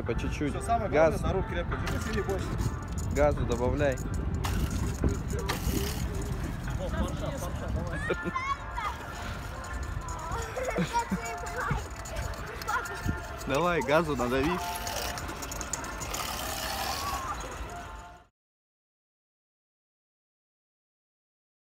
добавляю по чуть-чуть. Все, самое главное, Газ, на руку крепко держи, или больше. газу добавляй. О, парша, парша, Давай, газу надави.